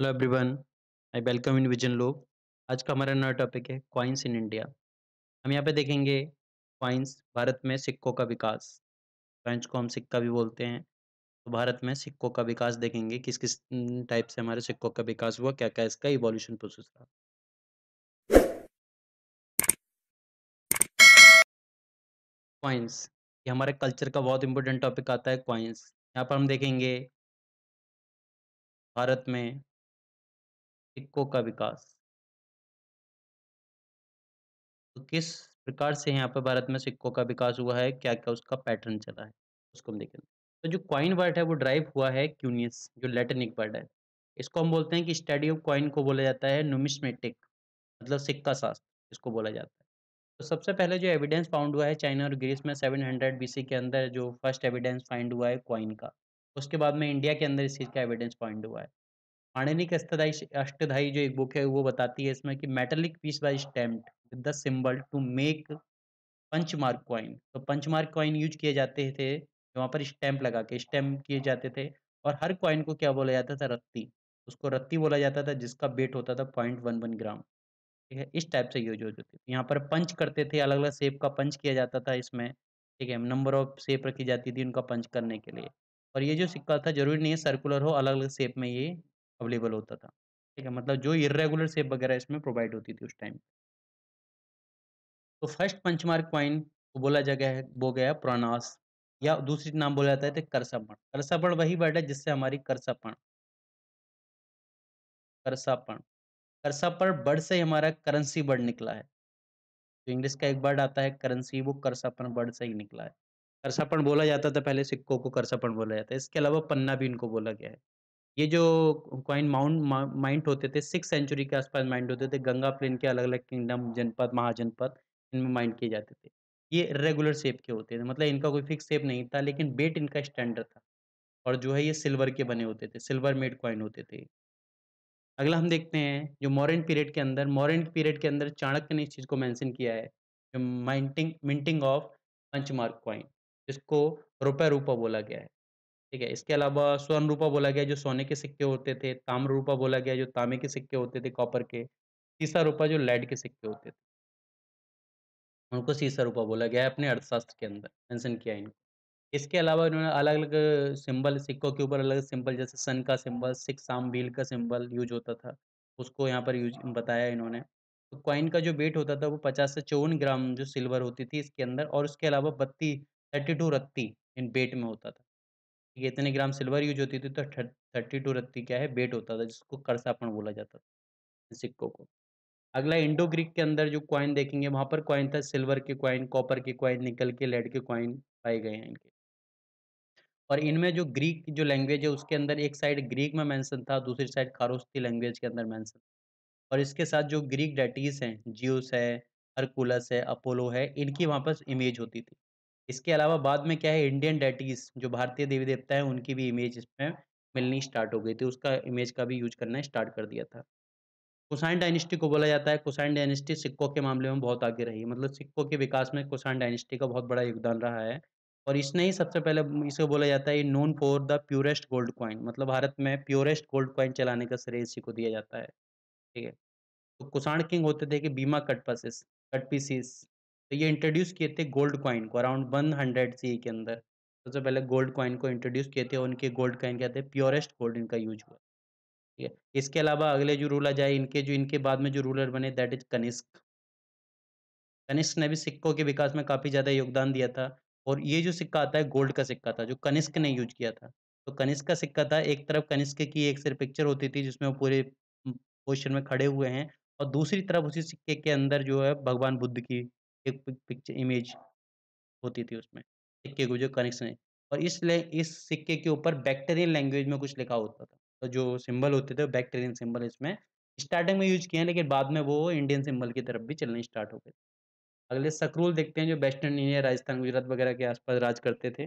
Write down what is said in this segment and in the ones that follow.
Hello everyone I welcome in vision लोग आज का हमारा नया टॉपिक है कॉइन्स इन इंडिया हम यहाँ पे देखेंगे कॉइन्स भारत में सिक्कों का विकास। कॉइन्स को हम सिक्का भी बोलते हैं। तो भारत में सिक्कों का विकास देखेंगे किस किस टाइप से हमारे सिक्कों का विकास हुआ क्या क्या इसका इवोल्यूशन प्रोसेस रहा कॉइन्स ये हमारे कल्चर का बहुत इंपॉर्टेंट टॉपिक आता है कॉइन्स यहाँ पर हम देखेंगे भारत में सिक्कों का विकास तो किस प्रकार से यहाँ पर भारत में सिक्कों का विकास हुआ है, क्या-क्या उसका पैटर्न चला है, उसको हम देखेंगे। तो जो कॉइन वर्ड है वो ड्राइव हुआ है क्यूनियस जो लैटिनिक वर्ड है। इसको हम बोलते हैं कि स्टडी ऑफ़ कॉइन को बोला जाता है नुमिस्मेटिक मतलब सिक्का शास्त्र इसको बोला जाता है। तो सबसे पहले जो एविडेंस फाउंड हुआ है चाइना और ग्रीस में 700 बीसी के अंदर जो फ़र्स्ट एविडेंस फाइंड हुआ है क्वाइन का। उसके बाद में इंडिया के अंदर इस चीज़ का एविडेंस फाइंड हुआ है। पाणिनिक अष्टधाई जो एक बुक है, वो बताती है इसमें कि metallic piece by stamped with the symbol to make punch mark coin तो पंच मार्क कॉइन यूज़ किए जाते थे, वहाँ पर स्टैम्प लगा के स्टैम्प किए जाते थे और हर कॉइन को क्या बोला जाता था? रत्ती। उसको रत्ती बोला जाता था, जिसका वेट होता था पॉइंट वन वन ग्राम ठीक है? इस टाइप से यूज़ होती थी। यहाँ पर पंच करते थे अलग अलग शेप का पंच किया जाता था इसमें। ठीक है? नंबर ऑफ़ शेप रखी जाती थी उनका पंच करने के लिए। और ये जो सिक्का था, ज़रूरी नहीं है सर्कुलर हो अलग अलग शेप में ये अवेलेबल होता था। ठीक है मतलब जो इरेगुलर शेप वगैरह इसमें प्रोवाइड होती थी उस टाइम तो फ़र्स्ट पंचमार्क कॉइन को बोला जा गया है, वो गया प्राणास या दूसरी नाम बोला जाता है करसापण। करसापण वही वर्ड है जिससे हमारी करसापण। करसापण। करसापण वर्ड से हमारा करेंसी वर्ड निकला है। तो इंग्लिश का एक वर्ड आता है करेंसी वो करसापण वर्ड से ही निकला है। करसापण बोला जाता था पहले सिक्कों को, करसापण बोला जाता है। इसके अलावा पन्ना भी इनको बोला गया है। ये जो कॉइन माउंट माइंट होते थे सिक्स सेंचुरी के आसपास माइंट होते थे, गंगा प्लेन के अलग अलग किंगडम जनपद, महाजनपद, इनमें माइंड किए जाते थे। ये रेगुलर शेप के होते थे मतलब इनका कोई फिक्स शेप नहीं था, लेकिन वेट इनका स्टैंडर्ड था। और जो है ये सिल्वर के बने होते थे सिल्वर मेड कॉइन होते थे। अगला हम देखते हैं, जो मॉडर्न पीरियड के अंदर मॉडर्न पीरियड के अंदर चाणक्य ने इस चीज़ को मेंशन किया है minting minting of punchmark coin जिसको रुपये रूपा बोला गया है। ठीक है इसके अलावा स्वर्ण रूपा बोला गया जो सोने के सिक्के होते थे ताम्र रूपा बोला गया जो तांबे के सिक्के होते थे कॉपर के सीसा रूपा जो लेड के सिक्के होते थे उनको सीसा रूपा बोला गया है अपने अर्थशास्त्र के अंदर मेंशन किया इनको इसके अलावा इन्होंने अलग-अलग सिंबल सिक्कों के ऊपर अलग सिंबल जैसे सन का सिंबल, सिक्स आर्म व्हील का सिंबल यूज़ होता था, उसको यहाँ पर यूज़ बताया इन्होंने। तो कॉइन का जो वेट होता था वो 50 से 54 ग्राम जो सिल्वर होती थी इसके अंदर और उसके अलावा बत्ती 32 रत्ती इन वेट में होता था। इतने ग्राम सिल्वर यूज़ होती थी तो थर्टी टू रत्ती क्या है बेट होता था जिसको करसापण बोला जाता था, सिक्कों को। अगला इंडो ग्रीक के अंदर जो कॉइन देखेंगे वहाँ पर कॉइन था सिल्वर के कॉइन, कॉपर के कॉइन, निकल के, लेड के कॉइन पाए गए हैं इनके। और इनमें जो ग्रीक जो लैंग्वेज है उसके अंदर एक साइड ग्रीक में मेंशन था, दूसरी साइड खारोस्ती लैंग्वेज के अंदर मेंशन और इसके साथ जो ग्रीक डेटीज़ हैं, जियोस है, हरकुलस है, अपोलो है, इनकी वहाँ पर इमेज होती थी। इसके अलावा बाद में क्या है इंडियन डेटीज़ जो भारतीय देवी-देवता हैं उनकी भी इमेज इसमें मिलनी स्टार्ट हो गई थी, उसका इमेज का भी यूज़ करना स्टार्ट कर दिया था। कुषाण डायनेस्टी को बोला जाता है, कुषाण डायनेस्टी सिक्कों के मामले में बहुत आगे रही मतलब सिक्कों के विकास में कुषाण डायनेस्टी का बहुत बड़ा योगदान रहा है। और इसने ही सबसे पहले इसे बोला जाता है known for the purest gold coin मतलब भारत में प्योरेस्ट गोल्ड कॉइन चलाने का श्रेय इसी को दिया जाता है, ठीक है। तो कुषाण किंग होते थे कि बीमा कटपसिस कटपीसीस तो ये इंट्रोड्यूस किए थे गोल्ड कॉइन को अराउंड 100 सी के अंदर। सबसे तो पहले गोल्ड कॉइन को इंट्रोड्यूस किए थे उनके गोल्ड कॉइन क्या थे प्योरेस्ट गोल्ड इनका यूज़ हुआ। ठीक है। इसके अलावा अगले जो रूलर जाए, इनके जो, इनके बाद में जो रूलर बने दैट इज़ कनिष्क। कनिष्क ने भी सिक्कों के विकास में काफ़ी ज़्यादा योगदान दिया था और ये जो सिक्का आता है गोल्ड का सिक्का था, जो कनिष्क ने यूज़ किया था। तो कनिष्क का सिक्का था, एक तरफ़ कनिष्क की एक सिर्फ़ पिक्चर होती थी, जिसमें वो पूरे पोज़ीशन में खड़े हुए हैं और दूसरी तरफ़ उसी सिक्के के अंदर जो है, भगवान बुद्ध की एक पिक पिक्च इमेज होती थी उसमें, सिक्के को जो कनेक्शन ने और इसलिए इस सिक्के के ऊपर बैक्टेरियन लैंग्वेज में कुछ लिखा होता था। तो जो सिंबल होते थे बैक्टेरियन सिंबल इसमें स्टार्टिंग में यूज़ किया हैं लेकिन बाद में वो इंडियन सिंबल की तरफ़ भी चलने स्टार्ट हो गए। अगले सक्रूल देखते हैं जो वेस्टर्न इंडिया, राजस्थान, गुजरात वगैरह के आस-पास राज करते थे।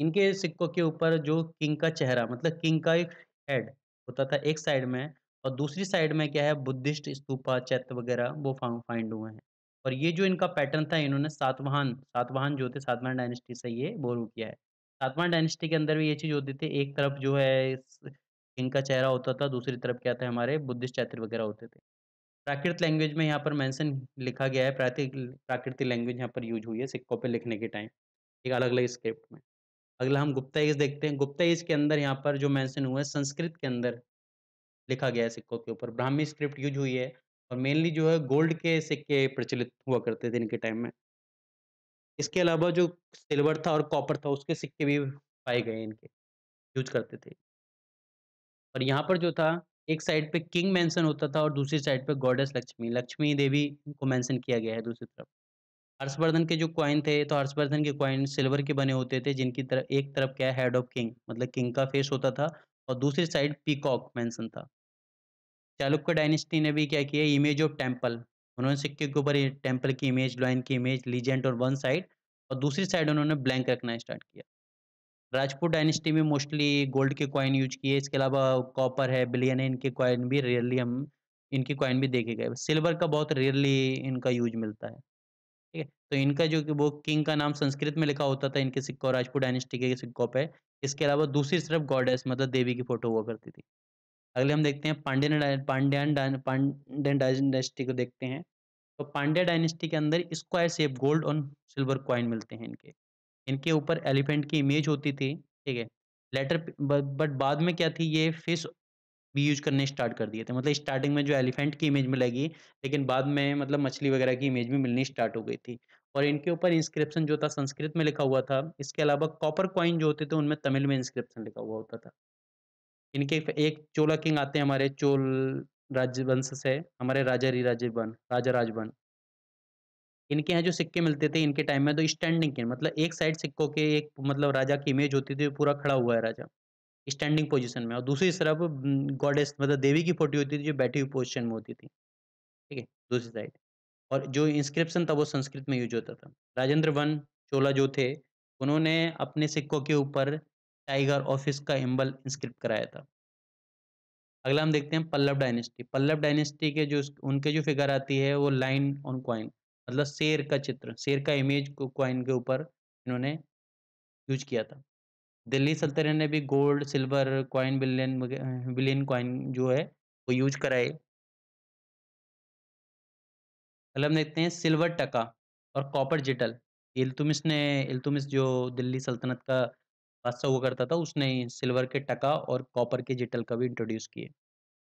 इनके सिक्कों के ऊपर जो किंग का चेहरा मतलब किंग का एक हेड होता था एक साइड में और दूसरी साइड में क्या है बुद्धिस्ट स्तूपा, चैत्य वगैरह वो फाइंड हुए हैं। और ये जो इनका पैटर्न था इन्होंने सातवाहन सातवाहन जो थे सातवाहन डायनेस्टी से ये बोरो किया है। सातवाहन डायनेस्टी के अंदर भी ये चीज़ होती थी एक तरफ़ जो है स किंग का चेहरा होता था, दूसरी तरफ़ क्या था हमारे बुद्धिस्ट चैत्र वगैरह होते थे। प्राकृत लैंग्वेज में यहाँ पर मेंशन लिखा गया है, प्राकृतिक लैंग्वेज यहाँ पर यूज़ हुई है सिक्कों पे लिखने के टाइम, एक अलग-अलग स्क्रिप्ट में। अगला हम गुप्ता एज देखते हैं, गुप्ता एज के अंदर यहाँ पर जो मेंशन हुआ है संस्कृत के अंदर लिखा गया है सिक्कों के ऊपर, ब्राह्मी स्क्रिप्ट यूज़ हुई है और मेनली जो है गोल्ड के सिक्के प्रचलित हुआ करते थे इनके टाइम में। इसके अलावा जो सिल्वर था और कॉपर था उसके सिक्के भी पाए गए इनके, यूज़ करते थे। और यहाँ पर जो था, एक साइड पे किंग मेंशन होता था और दूसरी साइड पे गॉडेस लक्ष्मी, लक्ष्मी देवी को मेंशन किया गया है दूसरी तरफ़। हर्षवर्धन के जो कॉइन थे, तो हर्षवर्धन के कॉइन सिल्वर के बने होते थे जिनकी तरफ़ एक तरफ़ क्या हेड ऑफ़ किंग मतलब किंग का फेस होता था और दूसरी साइड पीकॉक मेंशन था। चालुक्य डायनेस्टी ने भी क्या किया इमेज ऑफ़ टेंपल उन्होंने सिक्के के ऊपर टेंपल की इमेज, लॉयन की इमेज, लीजेंड और वन साइड और दूसरी साइड उन्होंने ब्लैंक रखना स्टार्ट किया। राजपूत डायनेस्टी में मोस्टली गोल्ड के कॉइन यूज़ किए, इसके अलावा कॉपर है, बिलियन है, इनके कॉइन भी रेयरली हम इनके कॉइन भी देखे गए। सिल्वर का बहुत रेयरली इनका यूज़ मिलता है, ठीक है? तो इनका जो वो किंग का नाम संस्कृत में लिखा होता था इनके सिक्कों राजपूत डायनेस्टी के सिक्कों पे। इसके अलावा दूसरी तरफ़ गॉडेस मतलब देवी की फ़ोटो हुआ करती थी। अगले हम देखते हैं पांड्यन डाय पांड्यन डाय डायनेस्टी को देखते हैं। तो पांड्या डायनेस्टी के अंदर स्क्वायर शेप गोल्ड और सिल्वर कॉइन मिलते हैं इनके। इनके ऊपर एलिफेंट की इमेज होती थी, ठीक है? लेटर बट बाद में क्या थी ये फ़िश भी यूज़ करने स्टार्ट कर दिए थे। मतलब स्टार्टिंग में जो एलिफेंट की इमेज मिलेगी, लेकिन बाद में मतलब मछली वगैरह की इमेज भी मिलनी स्टार्ट हो गई थी। और इनके ऊपर इंस्क्रिप्शन जो था संस्कृत में लिखा हुआ था। इसके अलावा कॉपर कॉइन जो होते थे उनमें तमिल में इंस्क्रिप्शन लिखा हुआ होता था। इनके एक चोला किंग आते हैं हमारे चोल राजवंश से, हमारे राजा रिराजबन राजा राजबन। इनके यहाँ जो सिक्के मिलते थे इनके टाइम में तो स्टैंडिंग के मतलब एक साइड सिक्कों के एक मतलब राजा की इमेज होती थी, पूरा खड़ा हुआ है राजा, स्टैंडिंग पोज़ीशन में और दूसरी तरफ़ गॉडेस मतलब देवी की फ़ोटो होती थी जो बैठी हुई पोज़ीशन में होती थी, ठीक है? दूसरी साइड और जो इंस्क्रिप्शन था वो संस्कृत में यूज़ होता था। राजेंद्र वन चोला जो थे, उन्होंने अपने सिक्कों के ऊपर टाइगर फ़िश का सिंबल इंस्क्रिप्ट कराया था। अगला हम देखते हैं पल्लव डायनेस्टी। पल्लव डायनेस्टी के जो उनके जो फिगर आती है वो लाइन ऑन कॉइन मतलब शेर का चित्र, शेर का इमेज को कॉइन के ऊपर इन्होंने यूज़ किया था। दिल्ली सल्तनत ने भी gold, silver coin billon billon coin जो है वो यूज़ कराए। अगला हम देखते हैं सिल्वर टका और कॉपर जिटल। इल्तुमिश ने इल्तुमिश जो दिल्ली सल्तनत का बादशाह हुआ करता था, उसने सिल्वर के टका और कॉपर के जिटल का भी इंट्रोड्यूस किए।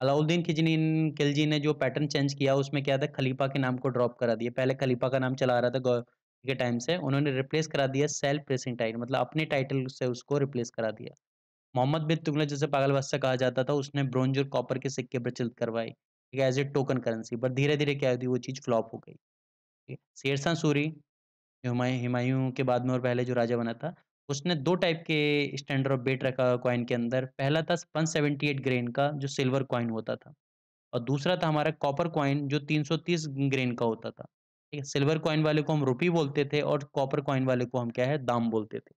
अलाउद्दीन खिजनी खिलजी ने जो पैटर्न चेंज किया उसमें क्या था खलीफा के नाम को ड्रॉप करा दिया। पहले खलीफा का नाम चला रहा था के टाइम से, उन्होंने रिप्लेस करा दिया सेल्फ प्रेसिंग टाइटल मतलब अपने टाइटल से उसको रिप्लेस करा दिया। मोहम्मद बिन तुगलक जैसे पागल बादशाह कहा जाता था, उसने ब्रोंज और कॉपर के सिक्के प्रचलित करवाए, ठीक है, as a token currency but धीरे-धीरे क्या हुई वो चीज़ फ्लॉप हो गई। शेरशाह सूरी, हुमायूँ के बाद में और पहले जो राजा बना था, उसने दो टाइप के स्टैंडर्ड ऑफ़ बेट रखा हुआ कॉइन के अंदर। पहला था 178 ग्रेन का जो सिल्वर कॉइन होता था और दूसरा था हमारा कॉपर कॉइन जो 330 ग्रेन का होता था। ठीक है, सिल्वर कॉइन वाले को हम रुपी बोलते थे और कॉपर कॉइन वाले को हम क्या है दाम बोलते थे।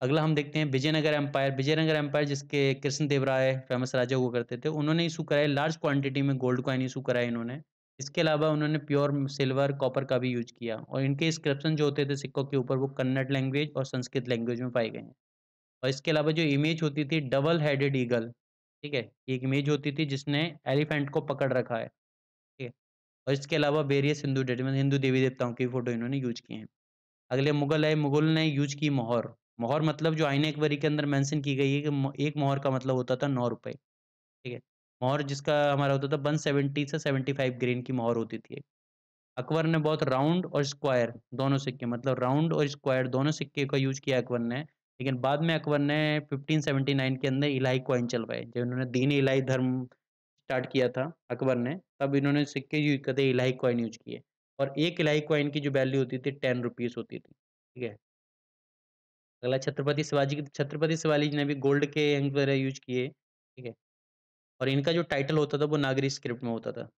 अगला हम देखते हैं विजयनगर एम्पायर। विजयनगर एम्पायर जिसके कृष्णदेवराय फ़ेमस राजा हुआ करते थे, उन्होंने इशू कराए लार्ज क्वांटिटी में गोल्ड कॉइन इशू कराए इन्होंने। इसके अलावा उन्होंने प्योर सिल्वर, कॉपर का भी यूज़ किया और इनके इंस्क्रिप्शन जो होते थे सिक्कों के ऊपर वो कन्नड़ लैंग्वेज और संस्कृत लैंग्वेज में पाए गए हैं। और इसके अलावा जो इमेज होती थी डबल हेडेड ईगल, ठीक है? एक इमेज होती थी जिसने एलिफेंट को पकड़ रखा है, ठीक है? और इसके अलावा वेरियस हिंदू डेटी मतलब हिंदू देवी-देवताओं की फ़ोटो इन्होंने यूज़ किए हैं। अगले मुगल है मुगल ने यूज़ की मोहर। मोहर मतलब जो आईने अकबरी के अंदर मेंशन की गई है कि एक मोहर का मतलब होता था नौ रुपए, ठीक है? मोहर जिसका हमारा होता था 170 से 75 ग्रेन की मोहर होती थी। अकबर ने बहुत राउंड और स्क्वायर दोनों सिक्के मतलब राउंड और स्क्वायर दोनों सिक्के का यूज़ किया अकबर ने। लेकिन बाद में अकबर ने 1579 के अंदर इलाही कॉइन चलवाए। जब इन्होंने दीन इलाही धर्म स्टार्ट किया था अकबर ने, तब इन्होंने सिक्के यूज़ करते इलाही कॉइन यूज़ किए और एक इलाही कॉइन की जो वैल्यू होती थी टेन रुपीज़ होती थी, ठीक है? अगला छत्रपति शिवाजी छत्रपति शिवाजी ने भी गोल्ड के वगैरह यूज़ किए, ठीक है? और इनका जो टाइटल होता था वो नागरी स्क्रिप्ट में होता था।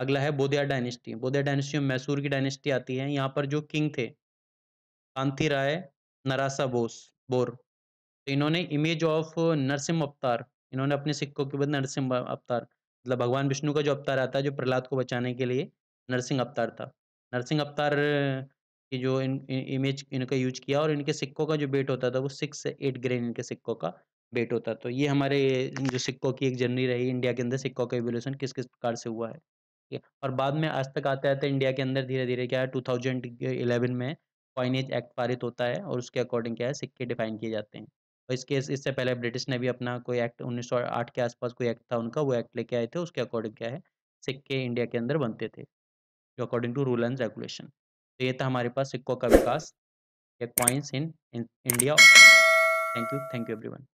अगला है बोधिया डायनेस्टी। बोधिया डायनेस्टी में मैसूर की डायनेस्टी आती है। यहाँ पर जो किंग थे, कांति राय नरासा बोस बोर। तो इन्होंने इमेज ऑफ़ नरसिम्हा अवतार इन्होंने अपने सिक्कों के बाद नरसिम्हा अवतार मतलब भगवान विष्णु का जो अवतार आता है जो प्रहलाद को बचाने के लिए नरसिंह अवतार था। नरसिंह अवतार की जो इन इ इमेज इनका यूज़ किया और इनके सिक्कों का जो वेट होता था वो सिक्स से एट ग्रेन इनके सिक्कों का वेट होता। तो ये हमारे जो सिक्कों की एक जर्नी रही इंडिया के अंदर सिक्कों का इवोल्यूशन किस-किस प्रकार से हुआ है। ठीक है, और बाद में आज तक आते-आते इंडिया के अंदर धीरे-धीरे क्या है 2011 में कॉइनेज एक्ट पारित होता है और उसके अकॉर्डिंग क्या है सिक्के डिफाइन किए जाते हैं। और इसके इससे पहले ब्रिटिश ने भी अपना कोई एक्ट 1908 के आस-पास कोई एक्ट था उनका, वो एक्ट लेके आए थे, उसके अकॉर्डिंग क्या है, सिक्के इंडिया के अंदर बनते थे, जो according to rule and regulation. तो ये था हमारे पास सिक्कों का विकास, या coins in India. Thank you, thank you everyone.